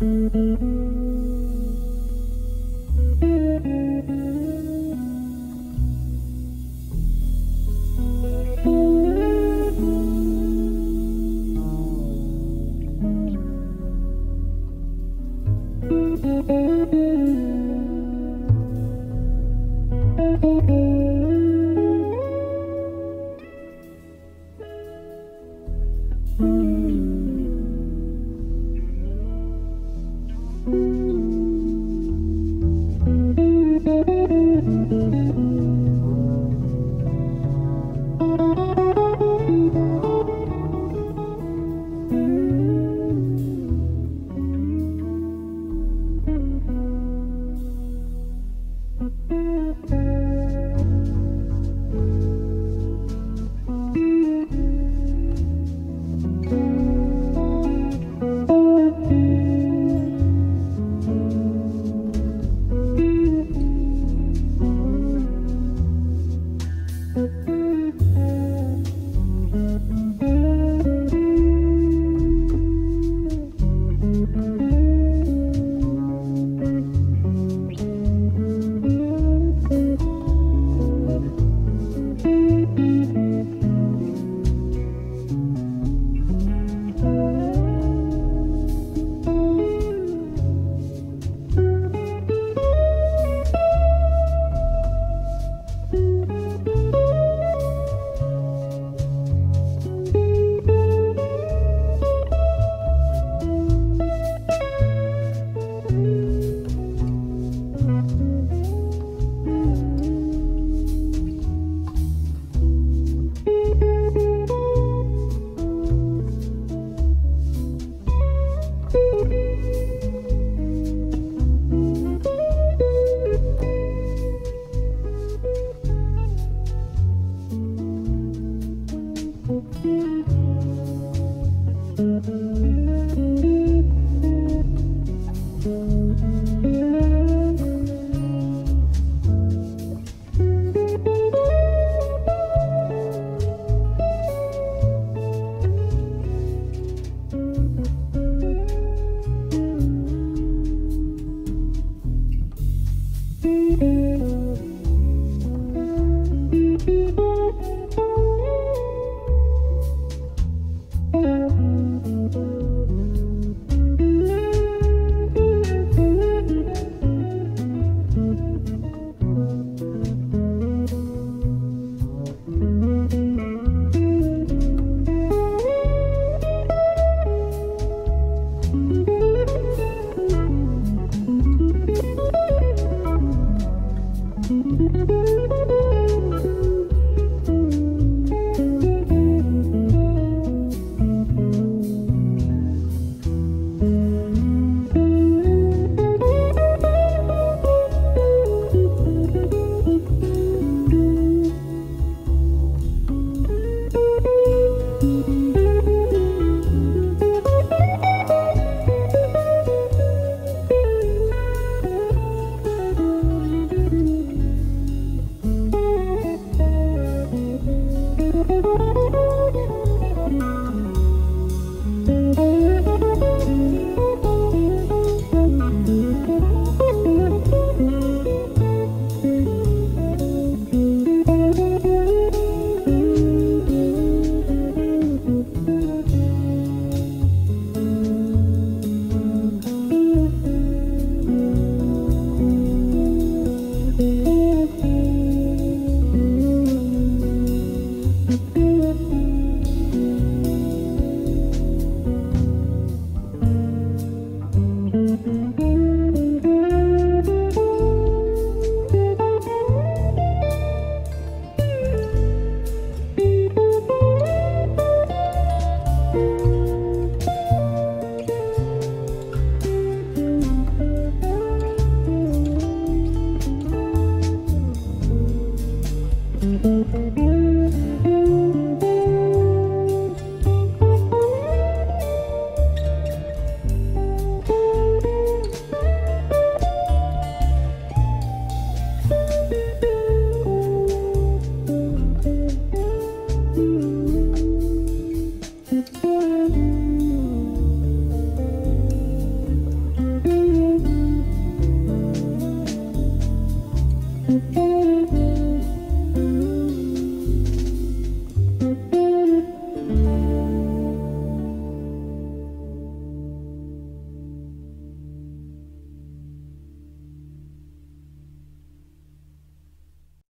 Música